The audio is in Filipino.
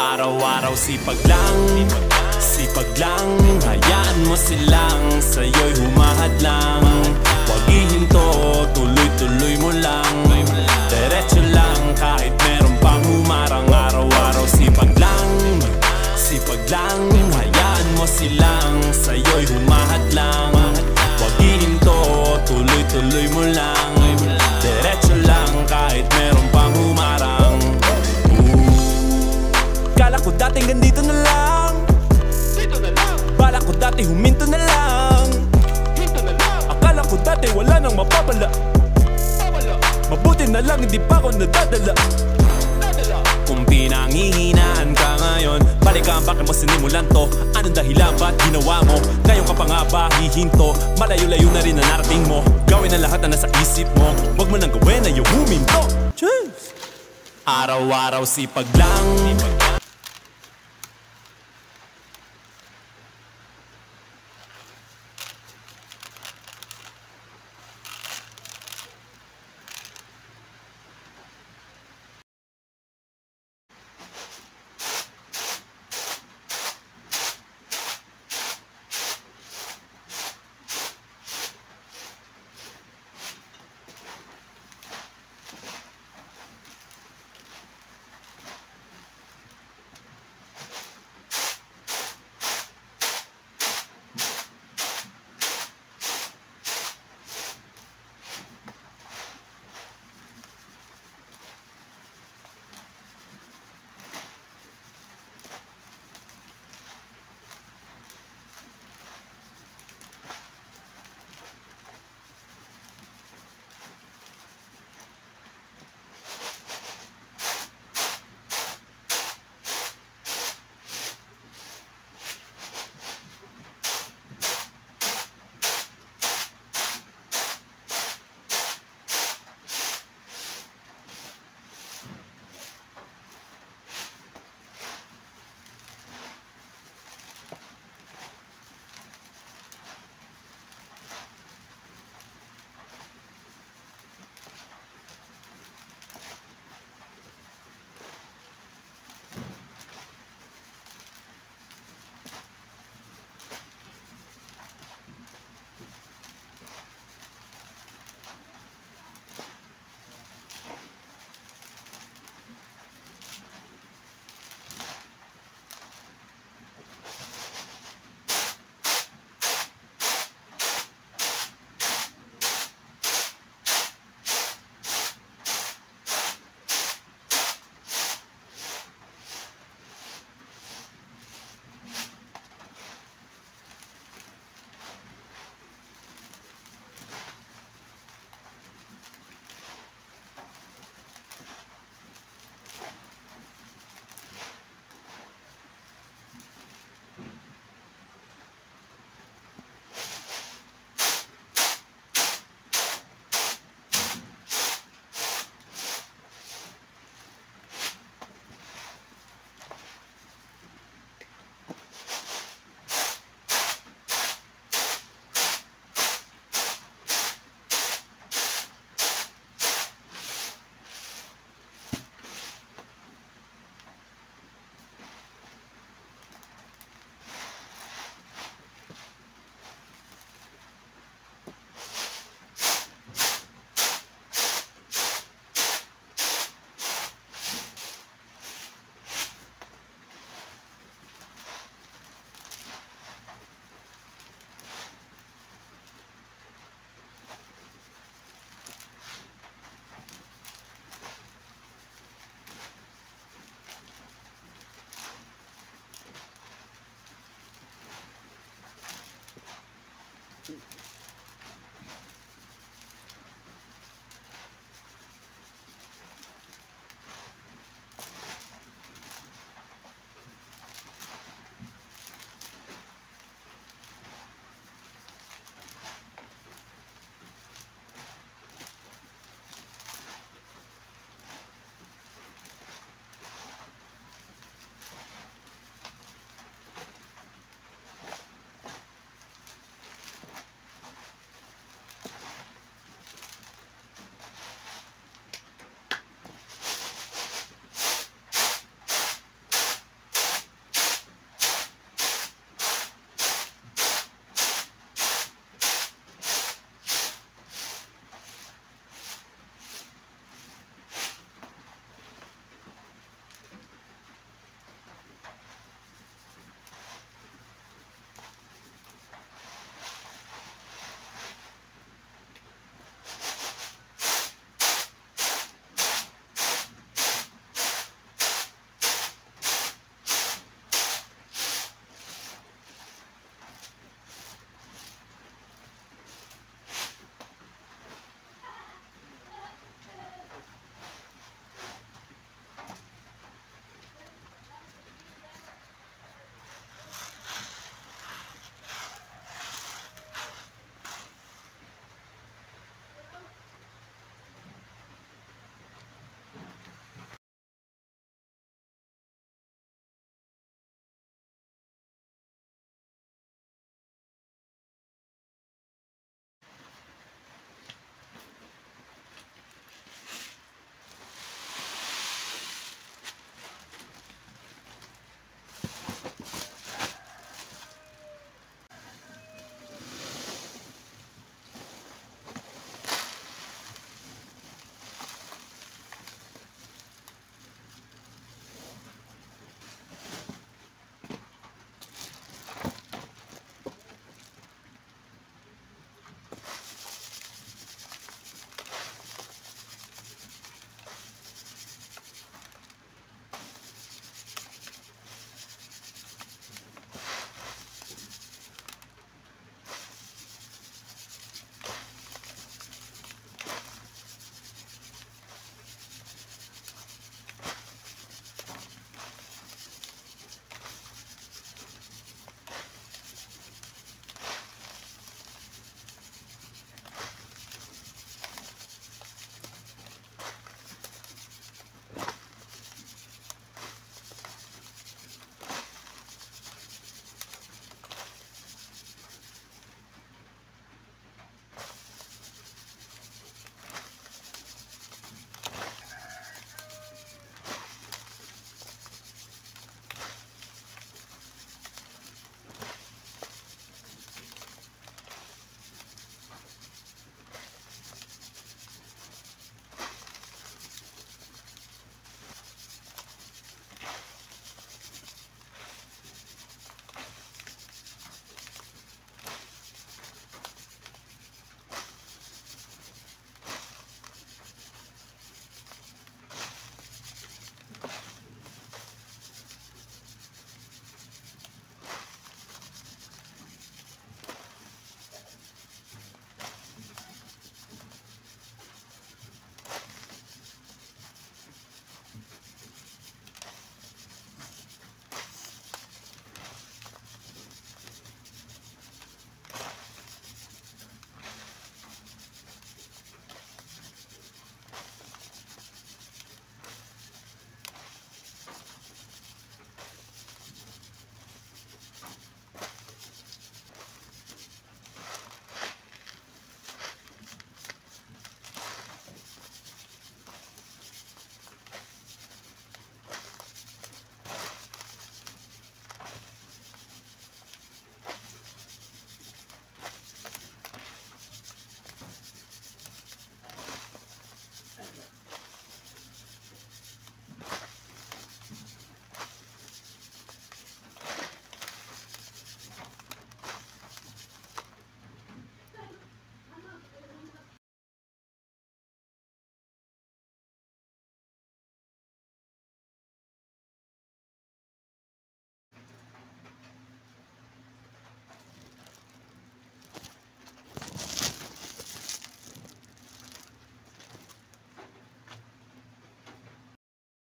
Araw-araw sipag lang. Sipag lang. Hayaan mo silang. Sa'yo'y humahad lang Huwag ihinto. Tuloy-tuloy mo lang. Diretso lang. Kahit meron pang humarang Araw-araw sipag lang. Sipag lang. Hayaan mo silang. Sa'yo'y humahad lang Huwag ihinto. Tuloy-tuloy mo lang dati huminto na lang. Akala ko dati wala nang mapapala. Mabuti na lang hindi pa ako nadadala. Kung pinanghihinaan ka ngayon Balikan bakit mo sinimulan to? Anong dahilan ba't ginawa mo? Ngayon ka pa nga ba hihinto? Malayo-layo na rin na narating mo. Gawin ang lahat na nasa isip mo. Huwag mo nang gawin na yung huminto. Cheers! Araw-araw sipag lang